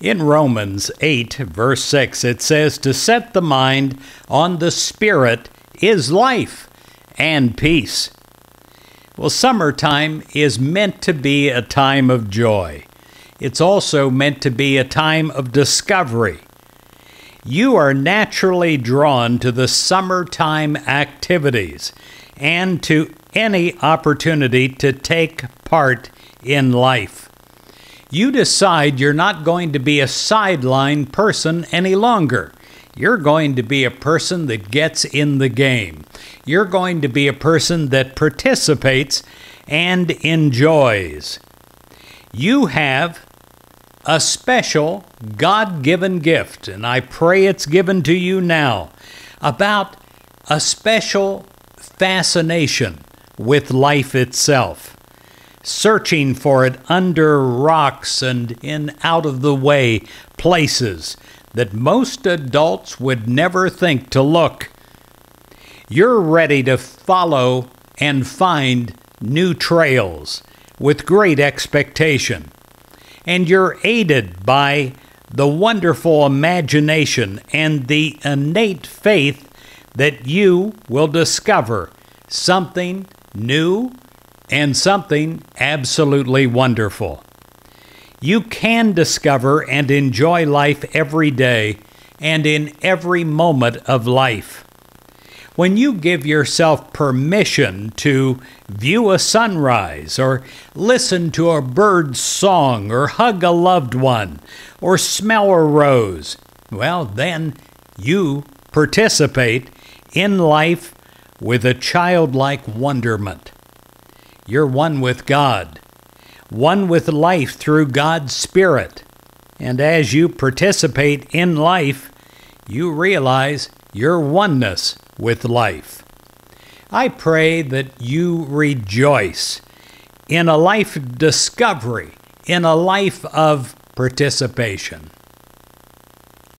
In Romans 8, verse 6, it says, To set the mind on the Spirit is life and peace. Well, summertime is meant to be a time of joy. It's also meant to be a time of discovery. You are naturally drawn to the summertime activities and to any opportunity to take part in life you decide you're not going to be a sideline person any longer. You're going to be a person that gets in the game. You're going to be a person that participates and enjoys. You have a special God given gift, and I pray it's given to you now, about a special fascination with life itself searching for it under rocks and in out of the way places that most adults would never think to look. You're ready to follow and find new trails with great expectation. And you're aided by the wonderful imagination and the innate faith that you will discover something new and something absolutely wonderful. You can discover and enjoy life every day and in every moment of life. When you give yourself permission to view a sunrise, or listen to a bird's song, or hug a loved one, or smell a rose, well, then you participate in life with a childlike wonderment. You're one with God, one with life through God's Spirit. And as you participate in life, you realize your oneness with life. I pray that you rejoice in a life discovery, in a life of participation.